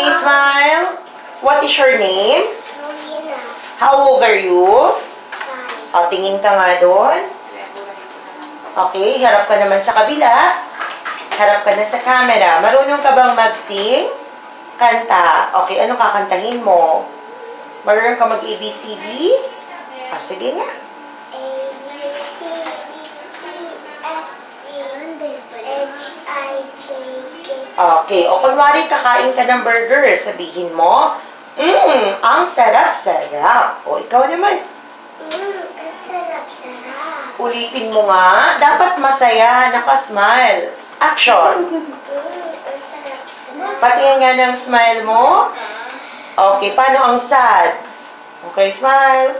Okay, smile. What is your name? Rowena. How old are you? Five. O, tingin ka nga doon. Okay, harap ka naman sa kabila. Harap ka na sa camera. Marunong ka bang mag-sing? Kanta. Okay, ano kakantahin mo? Marunong ka mag-ABCD? O, sige nga. Okay, o kunwari kakain ka ng burger, sabihin mo, Mmm, ang sarap-sarap. O, ikaw naman. Mmm, ang sarap-sarap. Ulitin mo nga. Dapat masaya, nakasmile. Action. Mmm, ang sarap-sarap. Patingin nga ng smile mo. Okay, paano ang sad? Okay, smile.